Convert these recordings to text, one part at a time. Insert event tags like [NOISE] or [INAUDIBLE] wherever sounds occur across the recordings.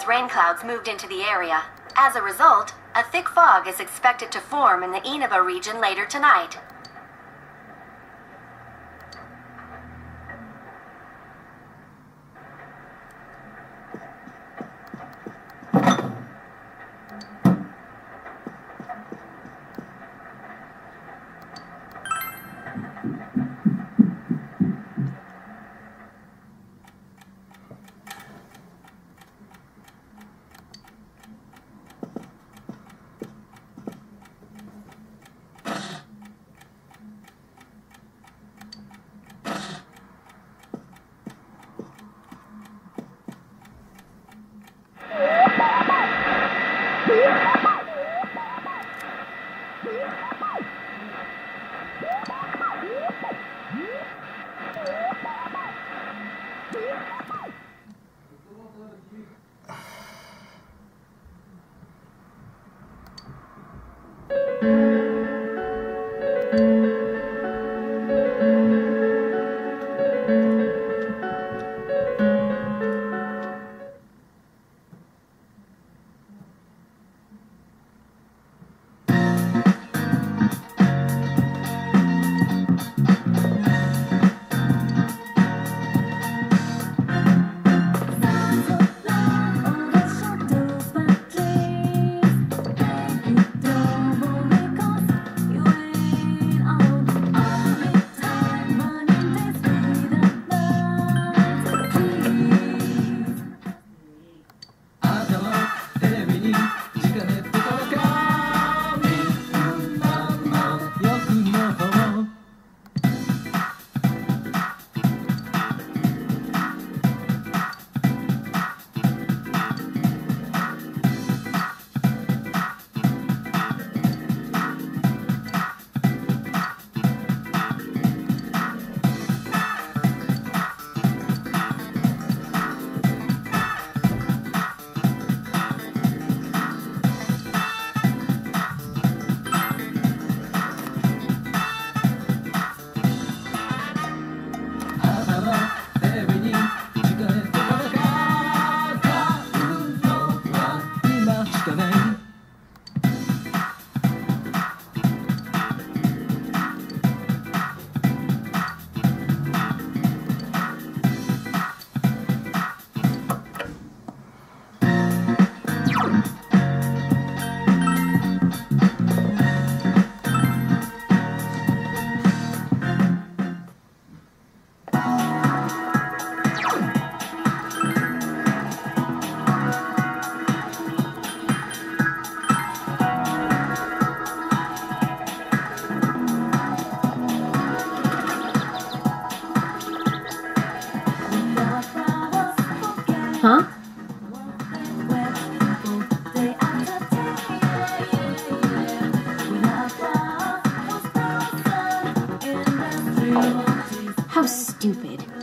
as rain clouds moved into the area. As a result, a thick fog is expected to form in the Inaba region later tonight. How stupid.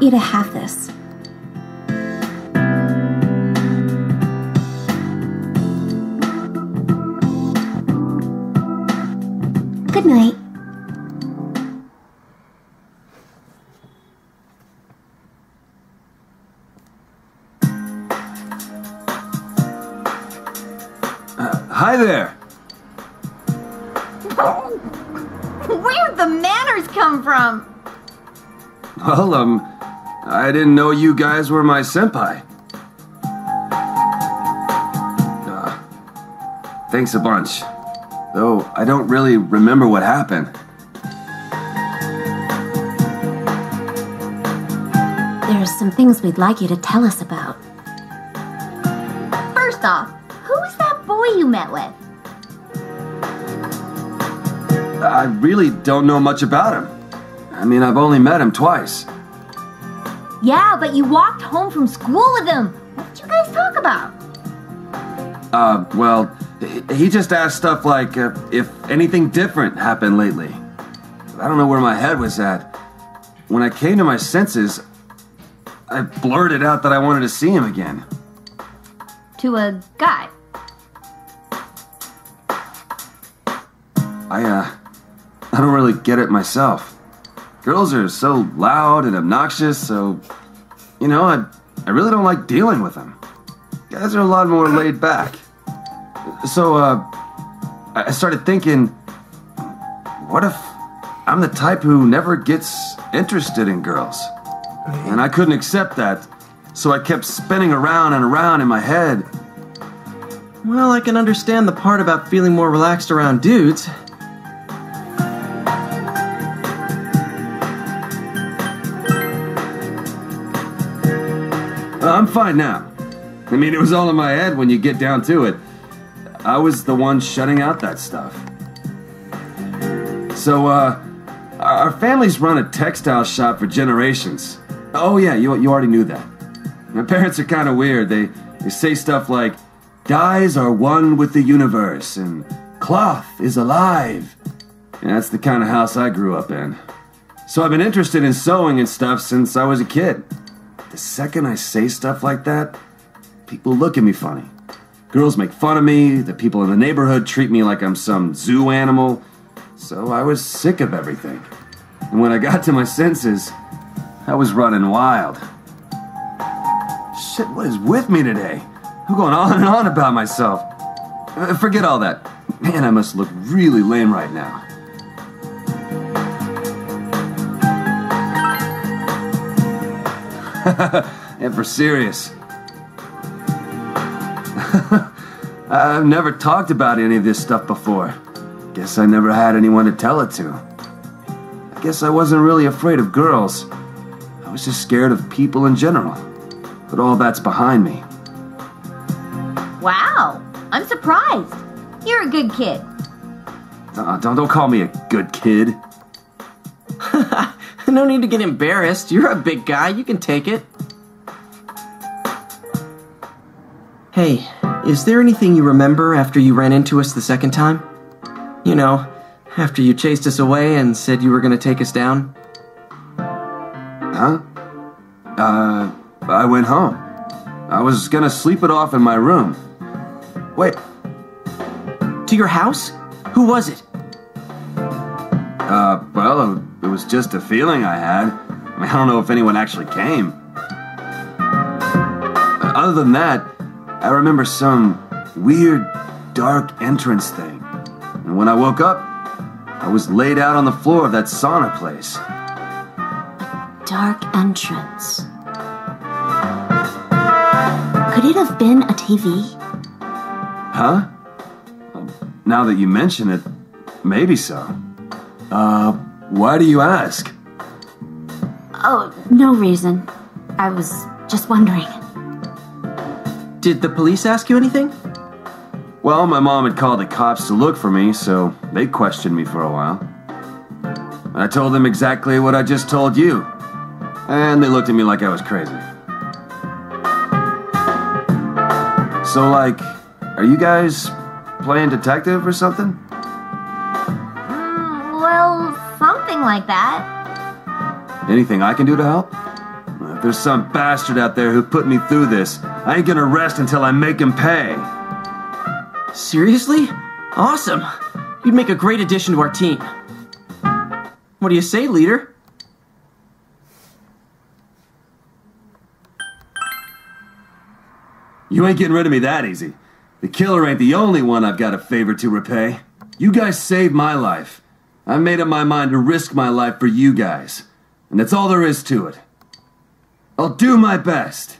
Want you to have this. Good night. Hi there. Where'd the manners come from? Well, um, I didn't know you guys were my senpai. Uh, thanks a bunch. Though I don't really remember what happened. There's some things we'd like you to tell us about. First off, who was that boy you met with? I really don't know much about him. I mean, I've only met him twice. Yeah, but you walked home from school with him. What did you guys talk about? Uh, well, he- just asked stuff like uh, if anything different happened lately. I don't know where my head was at. When I came to my senses, I blurted out that I wanted to see him again. To a guy. I, uh, I don't really get it myself. Girls are so loud and obnoxious, so, you know, I, I really don't like dealing with them. Guys are a lot more laid back. So, uh, I started thinking, what if I'm the type who never gets interested in girls? And I couldn't accept that, so I kept spinning around and around in my head. Well, I can understand the part about feeling more relaxed around dudes. I'm fine now. I mean, it was all in my head when you get down to it. I was the one shutting out that stuff. So, uh, our family's run a textile shop for generations. Oh, yeah, you, you already knew that. My parents are kind of weird. They, they say stuff like, dyes are one with the universe, and cloth is alive. And that's the kind of house I grew up in. So I've been interested in sewing and stuff since I was a kid. The second I say stuff like that, people look at me funny. Girls make fun of me, the people in the neighborhood treat me like I'm some zoo animal. So I was sick of everything. And when I got to my senses, I was running wild. Shit, what is with me today? I'm going on and on about myself. Uh, Forget all that. Man, I must look really lame right now. [LAUGHS] and for serious. [LAUGHS] I've never talked about any of this stuff before. Guess I never had anyone to tell it to. I guess I wasn't really afraid of girls. I was just scared of people in general. But all that's behind me. Wow, I'm surprised. You're a good kid. Uh, don't, don't call me a good kid. [LAUGHS] no need to get embarrassed. You're a big guy. You can take it. Hey, is there anything you remember after you ran into us the second time? You know, after you chased us away and said you were going to take us down? Huh? Uh, I went home. I was gonna sleep it off in my room. Wait, To your house? Who was it? uh, well, it was just a feeling I had. I mean, I don't know if anyone actually came. Other than that, I remember some weird, dark entrance thing. And when I woke up, I was laid out on the floor of that sauna place. Dark entrance. Could it have been a TV? Huh? Now that you mention it, maybe so. Uh, why do you ask? Oh, no reason. I was just wondering. Did the police ask you anything? Well, my mom had called the cops to look for me, so they questioned me for a while. I told them exactly what I just told you, and they looked at me like I was crazy. So, like, are you guys playing detective or something? Something like that. Anything I can do to help? If there's some bastard out there who put me through this, I ain't gonna rest until I make him pay. Seriously? Awesome. You'd make a great addition to our team. What do you say, leader? You ain't getting rid of me that easy. The killer ain't the only one I've got a favor to repay. You guys saved my life. I made up my mind to risk my life for you guys. And that's all there is to it. I'll do my best.